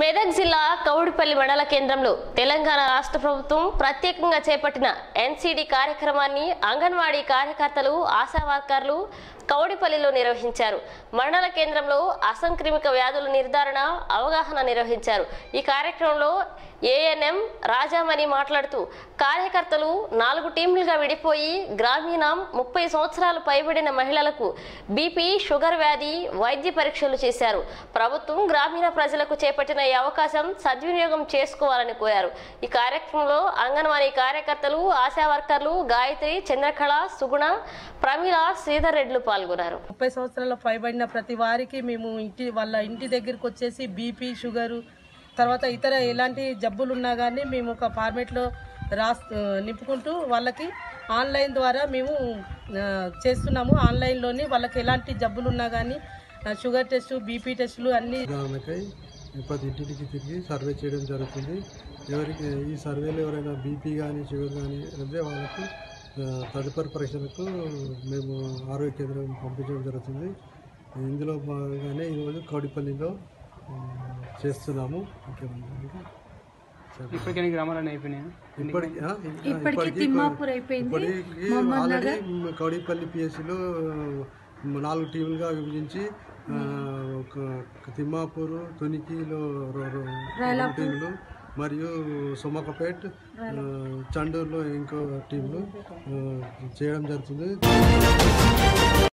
మెదక్ జిల్లా కౌడిపల్లి మండల కేంద్రంలో తెలంగాణ రాష్ట్ర ప్రభుత్వం ప్రత్యేకంగా చేపట్టిన ఎన్సీడీ కార్యక్రమాన్ని అంగన్వాడీ కార్యకర్తలు ఆశా వర్కర్లు కౌడిపల్లిలో నిర్వహించారు. మండల కేంద్రంలో అసంక్రమిక వ్యాధుల నిర్ధారణ అవగాహన నిర్వహించారు. ఈ కార్యక్రమంలో ఏఎన్ఎం రాజామణి మాట్లాడుతూ కార్యకర్తలు నాలుగు టీంలుగా విడిపోయి గ్రామీణ ముప్పై సంవత్సరాలు పైబడిన మహిళలకు బీపీ షుగర్ వ్యాధి వైద్య పరీక్షలు చేశారు. ప్రభుత్వం గ్రామీణ ప్రజలకు చేపట్టిన ఈ అవకాశం సద్వినియోగం చేసుకోవాలని కోరారు. ఈ కార్యక్రమంలో అంగన్వాడీ కార్యకర్తలు ఆశా వర్కర్లు గాయత్రి చంద్రకళ సుగుణ ప్రమీల శ్రీధర్ రెడ్లు పాల్గొన్నారు. ముప్పై సంవత్సరాల పైబడిన ప్రతి వారికి మేము ఇంటి వాళ్ళ ఇంటి దగ్గరికి వచ్చేసి బీపీ షుగరు తర్వాత ఇతర ఎలాంటి జబ్బులు ఉన్నా కానీ మేము ఒక ఫార్మేట్లో రాస్ నింపుకుంటూ వాళ్ళకి ఆన్లైన్ ద్వారా మేము చేస్తున్నాము. ఆన్లైన్లోని వాళ్ళకి ఎలాంటి జబ్బులు ఉన్నా కానీ షుగర్ టెస్ట్ బీపీ టెస్టులు అన్నీ ప్రతి ఇంటింటికి తిరిగి సర్వే చేయడం జరుగుతుంది. ఎవరికి ఈ సర్వేలో ఎవరైనా బీపీ కానీ షుగర్ కానీ అంటే వాళ్ళకి తదుపరి పరీక్షలకు మేము ఆరోగ్య కేంద్రం పంపించడం జరుగుతుంది. ఇందులో భాగంగానే ఈరోజు కౌడిపల్లిలో చేస్తున్నాము. ఇంకేమన్నా ఇప్పటికే ఎన్ని గ్రామాలను అయిపోయినాయి? ఇప్పటికి ఆల్రెడీ కౌడిపల్లి పిఎస్సిలో నాలుగు టీములుగా విభజించి తిమ్మాపూర్ తునికిలో టీములు మరియు సోమకపేట్ చండూరులో ఇంకో టీంలు చేయడం జరుగుతుంది.